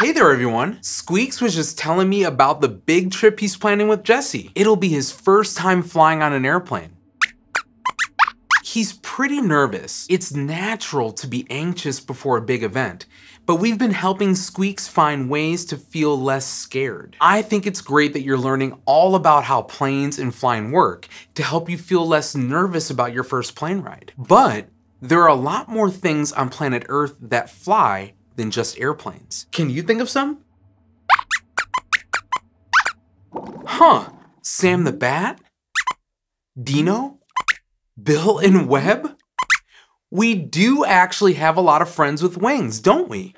Hey there everyone! Squeaks was just telling me about the big trip he's planning with Jessi. It'll be his first time flying on an airplane. He's pretty nervous. It's natural to be anxious before a big event, but we've been helping Squeaks find ways to feel less scared. I think it's great that you're learning all about how planes and flying work to help you feel less nervous about your first plane ride. But there are a lot more things on planet Earth that fly than just airplanes. Can you think of some? Huh, Sam the Bat? Dino? Bill and Webb? We do actually have a lot of friends with wings, don't we?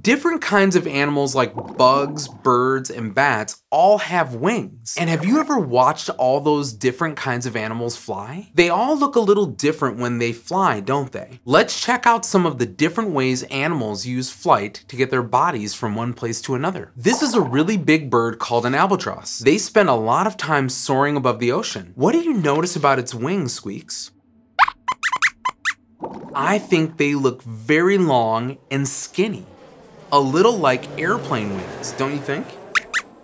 Different kinds of animals like bugs, birds, and bats all have wings. And have you ever watched all those different kinds of animals fly? They all look a little different when they fly, don't they? Let's check out some of the different ways animals use flight to get their bodies from one place to another. This is a really big bird called an albatross. They spend a lot of time soaring above the ocean. What do you notice about its wings, Squeaks? I think they look very long and skinny a little like airplane wings, don't you think?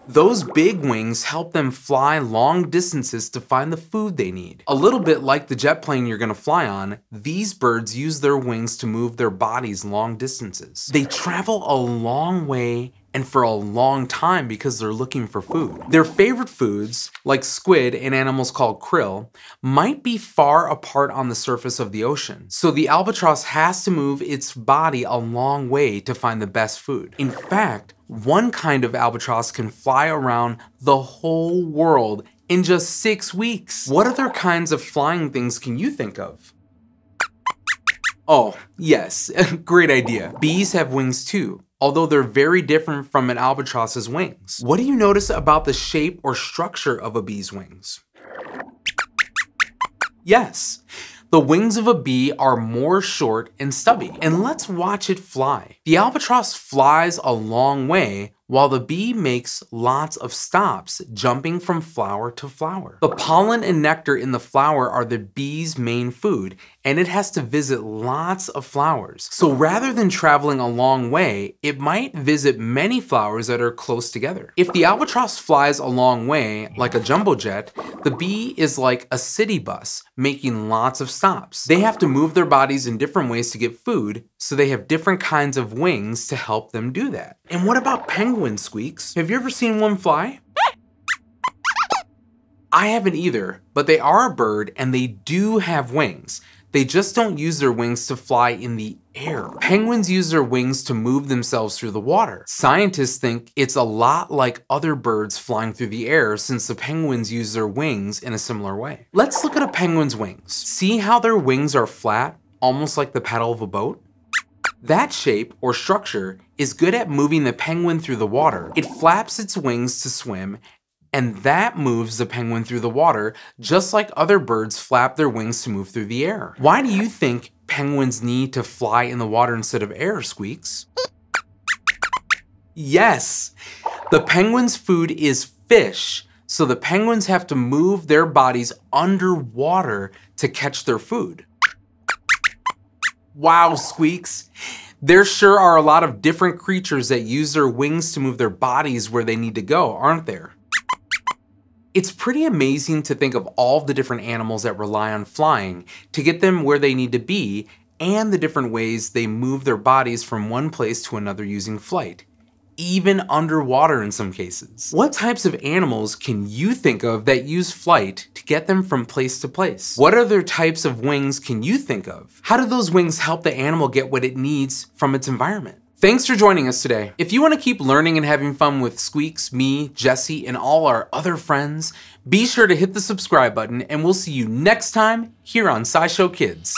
Those big wings help them fly long distances to find the food they need. A little bit like the jet plane you're gonna fly on, these birds use their wings to move their bodies long distances. They travel a long way and for a long time because they're looking for food. Their favorite foods, like squid and animals called krill, might be far apart on the surface of the ocean. So the albatross has to move its body a long way to find the best food. In fact, one kind of albatross can fly around the whole world in just six weeks. What other kinds of flying things can you think of? Oh, yes, great idea. Bees have wings too, although they're very different from an albatross's wings. What do you notice about the shape or structure of a bee's wings? Yes, the wings of a bee are more short and stubby, and let's watch it fly. The albatross flies a long way while the bee makes lots of stops, jumping from flower to flower. The pollen and nectar in the flower are the bee's main food, and it has to visit lots of flowers. So rather than traveling a long way, it might visit many flowers that are close together. If the albatross flies a long way, like a jumbo jet, the bee is like a city bus, making lots of stops. They have to move their bodies in different ways to get food, so they have different kinds of wings to help them do that. And what about penguin squeaks? Have you ever seen one fly? I haven't either, but they are a bird and they do have wings. They just don't use their wings to fly in the air. Penguins use their wings to move themselves through the water. Scientists think it's a lot like other birds flying through the air since the penguins use their wings in a similar way. Let's look at a penguin's wings. See how their wings are flat, almost like the paddle of a boat? That shape or structure is good at moving the penguin through the water. It flaps its wings to swim and that moves the penguin through the water just like other birds flap their wings to move through the air. Why do you think penguins need to fly in the water instead of air, Squeaks? Yes, the penguin's food is fish, so the penguins have to move their bodies underwater to catch their food. Wow, Squeaks. There sure are a lot of different creatures that use their wings to move their bodies where they need to go, aren't there? It's pretty amazing to think of all the different animals that rely on flying to get them where they need to be and the different ways they move their bodies from one place to another using flight even underwater in some cases. What types of animals can you think of that use flight to get them from place to place? What other types of wings can you think of? How do those wings help the animal get what it needs from its environment? Thanks for joining us today. If you want to keep learning and having fun with Squeaks, me, Jessi, and all our other friends, be sure to hit the subscribe button and we'll see you next time here on SciShow Kids.